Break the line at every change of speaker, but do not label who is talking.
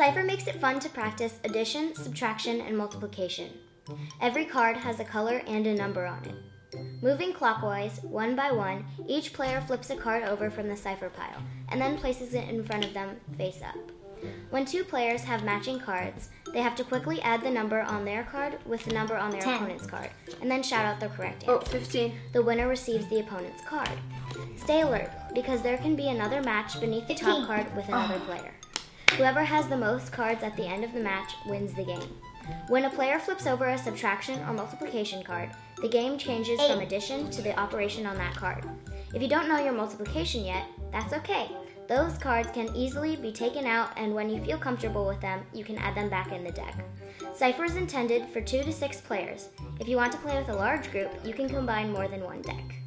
Cypher makes it fun to practice addition, subtraction, and multiplication. Every card has a color and a number on it. Moving clockwise, one by one, each player flips a card over from the Cypher pile and then places it in front of them face up. When two players have matching cards, they have to quickly add the number on their card with the number on their
Ten.
opponent's card and then shout out the correct
Oh,
answer.
15.
The winner receives the opponent's card. Stay alert because there can be another match beneath the top card with another player. Whoever has the most cards at the end of the match wins the game. When a player flips over a subtraction or multiplication card, the game changes from addition to the operation on that card. If you don't know your multiplication yet, that's okay. Those cards can easily be taken out, and when you feel comfortable with them, you can add them back in the deck. Cypher is intended for two to six players. If you want to play with a large group, you can combine more than one deck.